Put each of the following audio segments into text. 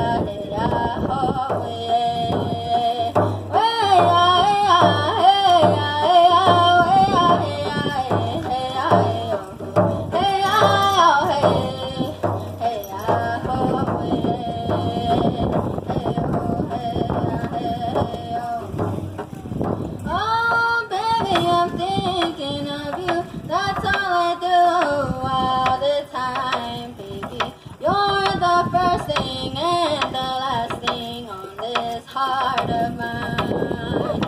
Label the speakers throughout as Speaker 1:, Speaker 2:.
Speaker 1: oh something heart of mine.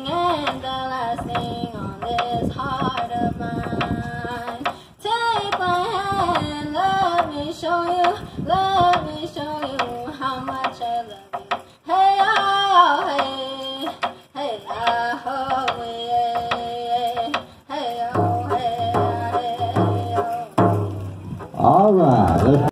Speaker 1: this heart of mine. Take my hand, let me show you, let me show you how much I love you. Hey, oh, hey, hey, oh, hey, hey, oh, hey, oh, hey, oh.
Speaker 2: All right.